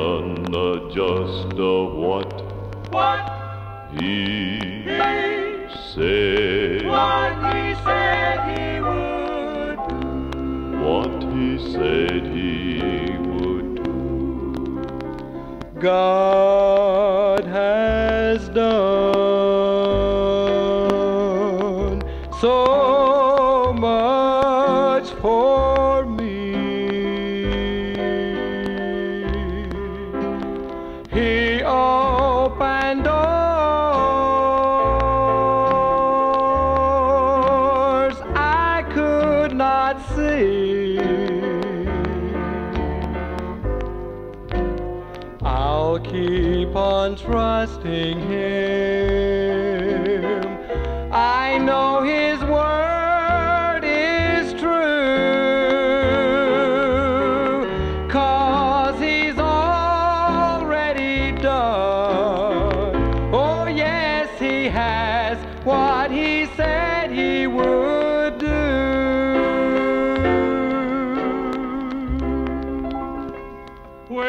done just what, what he, he said. What he said he would do. What he said he would do. God has done so much for. Not see. I'll keep on trusting him. Well,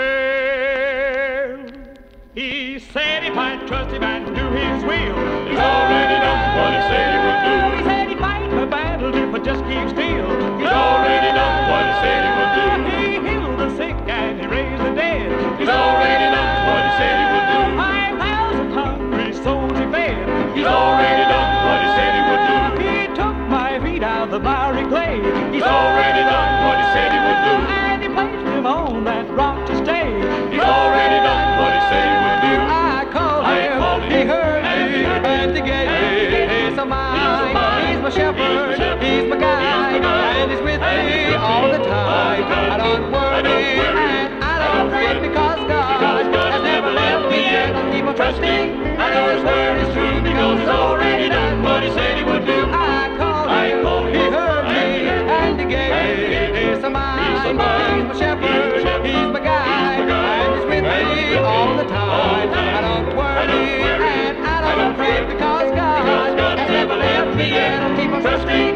he said if I trust him and do his will, He's already done what he said he would do. He said he'd fight my battle if I just keep still. He's already done what he said he would do. He healed the sick and he raised the dead. He's already done what he said he would do. Five thousand hungry souls he fed. He's already done what he said he would do. He took my feet out of the miry He heard me and he gave me peace of mind. He's my shepherd, he's my guide, and he's with me all the time. I don't worry and I don't fret because God has never left me yet. I keep on trusting. I know His word is true because He's already done what He said He would do. I called Him, He heard me, and He gave me peace of mind. trust me.